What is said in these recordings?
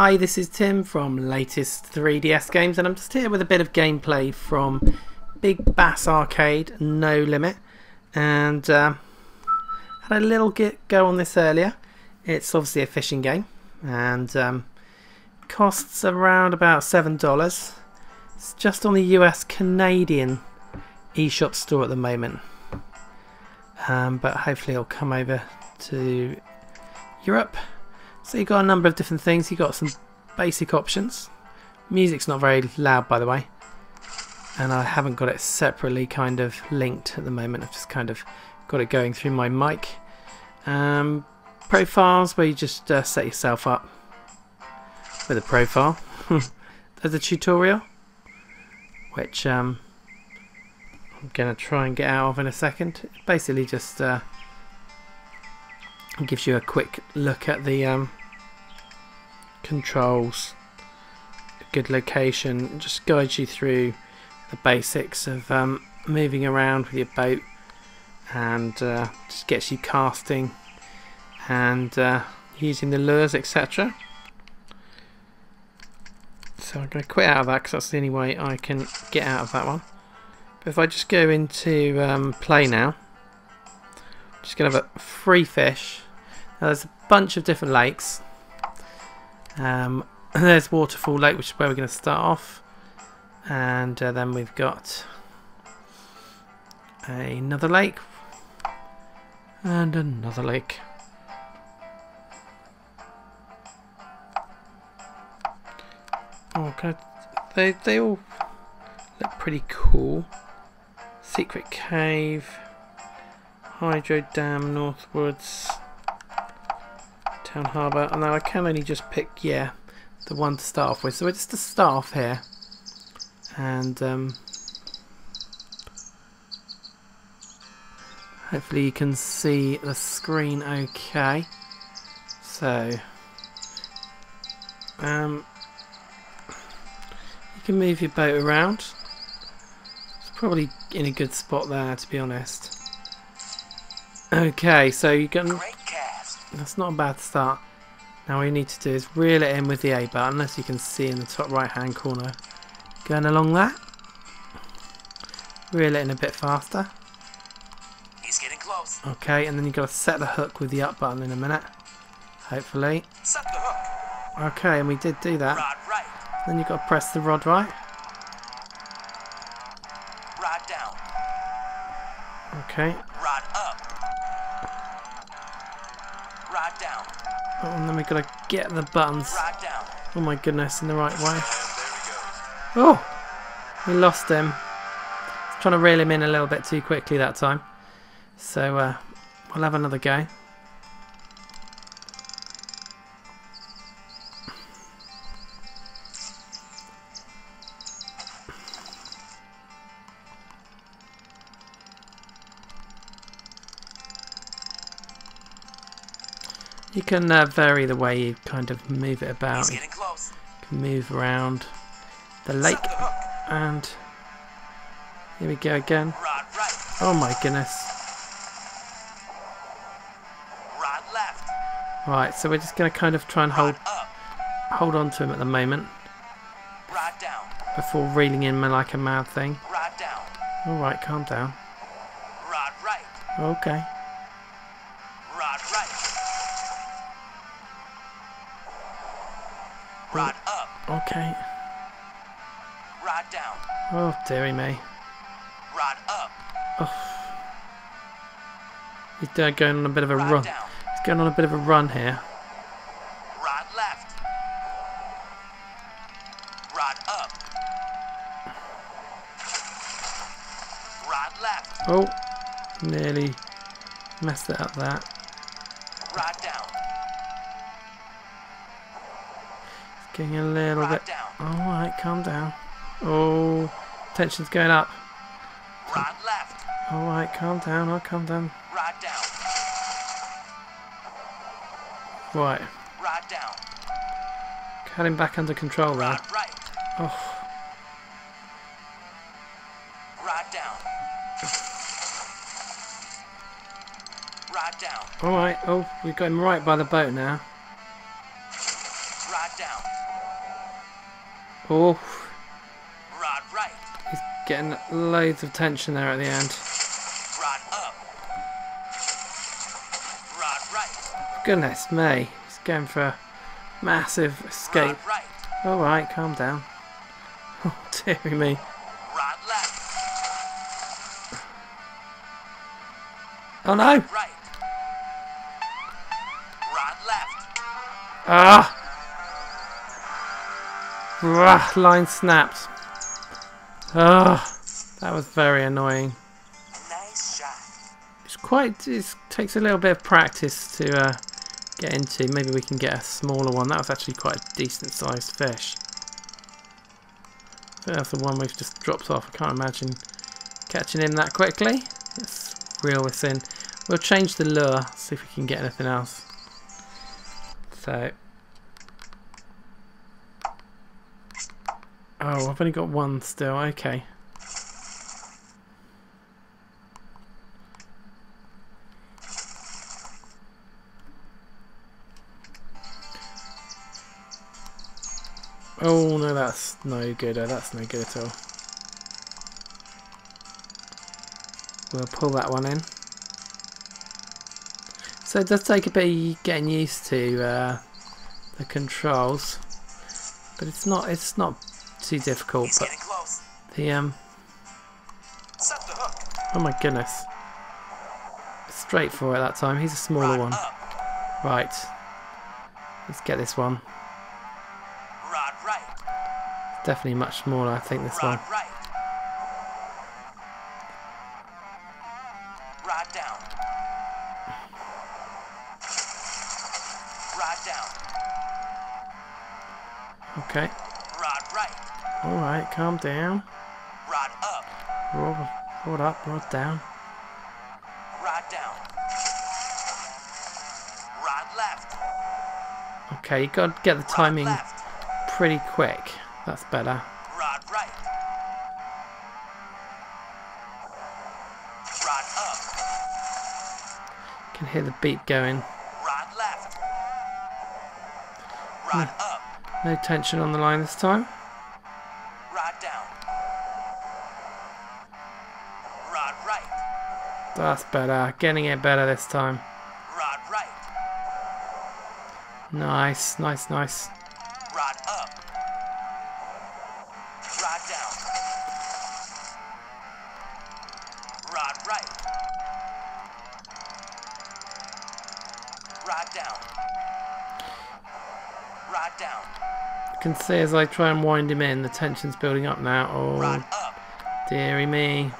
Hi, this is Tim from Latest 3DS Games, and I'm just here with a bit of gameplay from Big Bass Arcade No Limit. And uh, had a little get go on this earlier. It's obviously a fishing game, and um, costs around about $7. It's just on the US Canadian eShop store at the moment. Um, but hopefully it'll come over to Europe. So you've got a number of different things. You've got some basic options. Music's not very loud by the way. And I haven't got it separately kind of linked at the moment. I've just kind of got it going through my mic. Um, profiles where you just uh, set yourself up with a profile. There's a tutorial which um, I'm going to try and get out of in a second. Basically just uh, gives you a quick look at the um, controls, good location, just guides you through the basics of um, moving around with your boat and uh, just gets you casting and uh, using the lures etc. So I'm going to quit out of that because that's the only way I can get out of that one. But if I just go into um, play now, just going to have a free fish. Now there's a bunch of different lakes. Um, there's Waterfall Lake, which is where we're going to start off. And uh, then we've got another lake. And another lake. Oh, God. They, they all look pretty cool. Secret Cave. Hydro Dam, Northwoods. Town Harbour. And now I can only just pick, yeah, the one to start off with. So it's to start off here. And um, hopefully you can see the screen okay. So um, you can move your boat around. It's probably in a good spot there to be honest. Okay, so you can that's not a bad start. Now all you need to do is reel it in with the A button, as you can see in the top right hand corner. Going along that. Reel it in a bit faster. He's getting close. Okay, and then you've got to set the hook with the up button in a minute. Hopefully. Set the hook. Okay, and we did do that. Rod right. Then you've got to press the rod right. Rod down. Okay. Oh, and then we've got to get the buttons. Oh my goodness, in the right way. Oh! We lost him. Trying to reel him in a little bit too quickly that time. So uh, we'll have another go. Can uh, vary the way you kind of move it about. He's You getting close. can move around the lake and here we go again. Right. Oh my goodness. Right, so we're just going to kind of try and hold hold on to him at the moment before reeling in like a mad thing. Down. Alright, calm down. Right. Okay. Rod up. Okay. Rod down. Oh, dearie me. Rod up. Oh. He's going on a bit of a Rod run. down. He's going on a bit of a run here. Rod left. Rod up. Rod left. Oh, nearly messed it up that. Rod down. Getting a little Rod bit... Alright, calm down. Oh, tension's going up. Rod left. Alright, calm down, I'll calm down. Rod down. Right, Rod down. got him back under control there. Rod right. Oh, Rod down. Rod down. alright, oh, we've got him right by the boat now. Oh, Rod right. he's getting loads of tension there at the end. Rod up. Rod right. Goodness me, he's going for a massive escape. Right. Alright, calm down. Oh, dear me. Rod left. Oh no! Right. Rod left. Ah! Rah, line snapped. Ah, that was very annoying. It's quite. It takes a little bit of practice to uh, get into. Maybe we can get a smaller one. That was actually quite a decent sized fish. I think that's the one we've just dropped off. I can't imagine catching him that quickly. Let's reel this in. We'll change the lure, see if we can get anything else. So. Oh, I've only got one still. Okay. Oh no, that's no good. uh, That's no good at all. We'll pull that one in. So it does take a bit getting used to uh, the controls, but it's not it's not too difficult. He's But the um the oh my goodness, straight for it that time. He's a smaller Rod one. up. Right, let's get this one. Right. Definitely much smaller. I think this one. Right. Rod down. Rod down. Okay. Rod right. All right, calm down. Rod up. Roll, roll up, roll down. Rod down. Rod left. Okay, you got to get the Rod timing pretty quick. That's better. Rod right. Rod up. Can hear the beep going. Rod left. Hmm. Rod up. No tension on the line this time. That's better. Getting it better this time. Rod right. Nice, nice, nice. Rod up. Rod down. Rod right. Rod down. Rod down. You can see as I try and wind him in, the tension's building up now. Oh, Rod Oh, up. dearie me.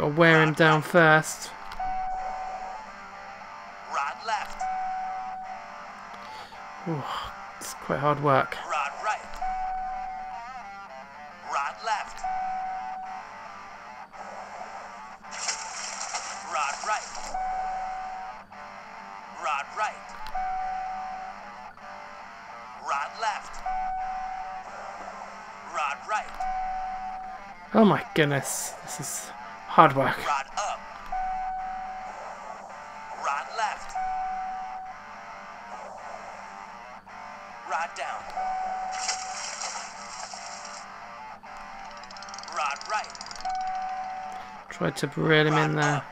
Gotta wear him down first. Rod left. It's quite hard work. Rod right. Rod left. Rod right. Rod right. Rod left. Rod right. Oh my goodness. This is hard work. Rod up. Rod left. Rod down. Rod right. Tried to reel him in there.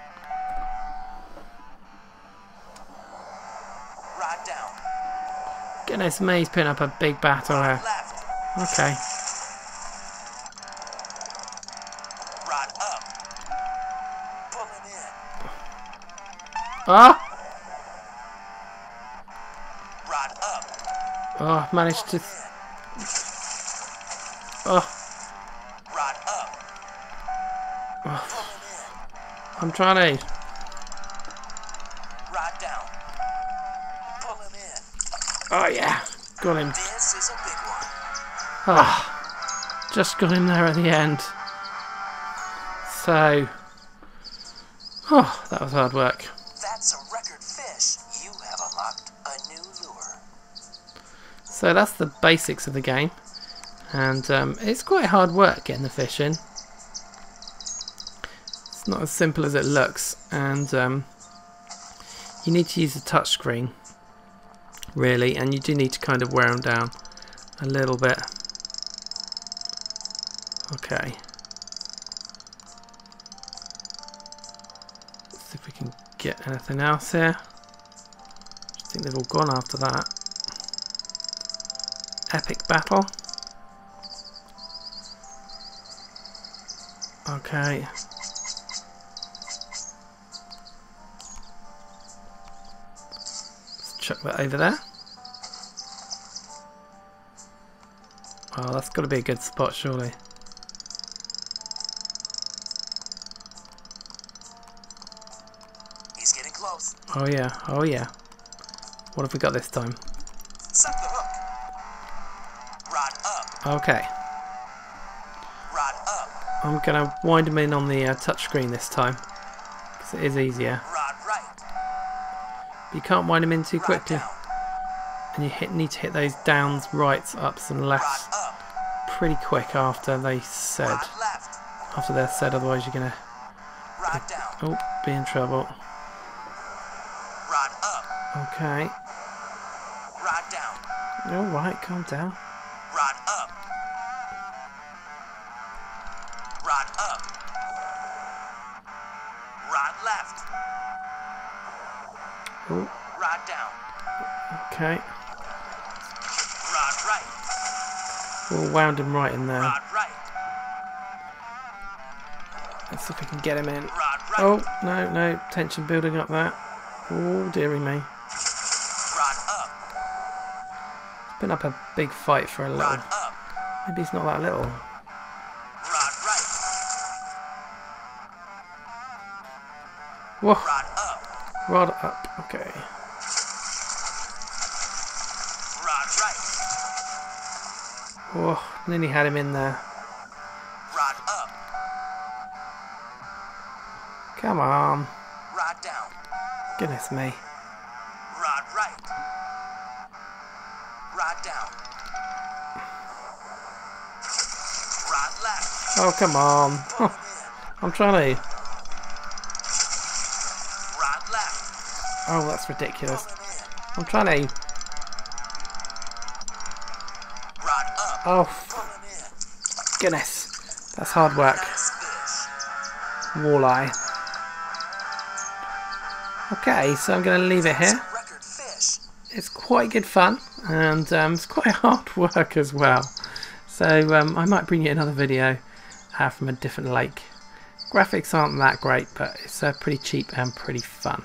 Rod down. Goodness me, he's putting up a big battle here. Okay. Ah! Rod up. Oh, managed to. Oh, oh, in. I'm trying to. Rod down. Pull him in. Oh yeah, got him. This is a big one. Ah, just got him there at the end. So, oh, that was hard work. So that's the basics of the game, and um, it's quite hard work getting the fish in. It's not as simple as it looks, and um, you need to use a touchscreen. really, and you do need to kind of wear them down a little bit. Okay. Let's see if we can get anything else here. I think they've all gone after that. Epic battle. Okay. Let's chuck that over there. Oh, that's got to be a good spot, surely. He's getting close. Oh yeah, oh yeah. What have we got this time? Set the hook. Rod up. Okay. I'm gonna wind him in on the uh, touchscreen this time. Because it is easier. Rod right. But you can't wind him in too quickly. And you hit, need to hit those downs, rights, ups and lefts up. pretty quick after they said. After they're said, otherwise you're gonna Rod down. oh, be in trouble. Okay. Alright, calm down. Oh, Rod down. okay. Rod right. We'll wound him right in there. Rod right. Let's see if we can get him in. Rod right. Oh, no, no. Tension building up there. Oh, dearie me. Rod up. Been up a big fight for a little. Rod up. Maybe it's not that little. Rod right. Whoa, Rod. Rod up. Okay. Rod right. Oh, Whoa, nearly had him in there. Rod up. Come on. Rod down. Goodness me. Rod right. Rod down. Rod left. Oh, come on. I'm trying to. Oh, that's ridiculous. I'm trying to. Oh, goodness. That's hard work. Walleye. Okay, so I'm going to leave it here. It's quite good fun, and um, it's quite hard work as well. So um, I might bring you another video uh, from a different lake. Graphics aren't that great, but it's uh, pretty cheap and pretty fun.